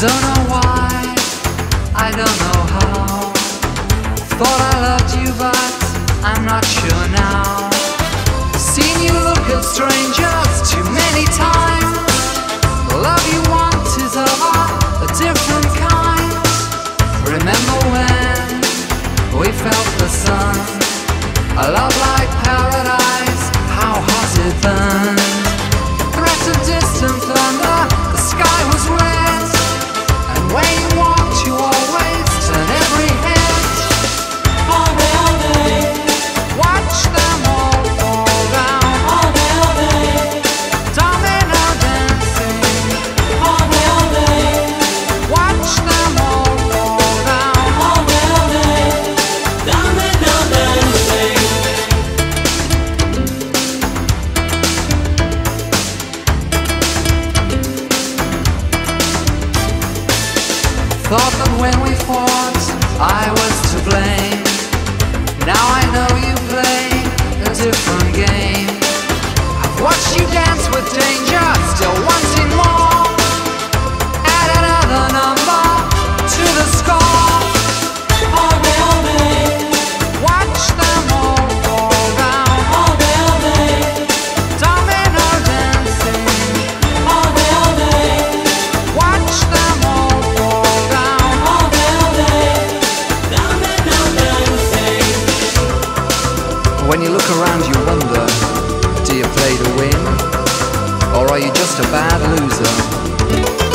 Don't know why, I don't know how. Thought I loved you, but I'm not sure now. Thought that when we fought, I was to blame. around you wonder, do you play to win? Or are you just a bad loser?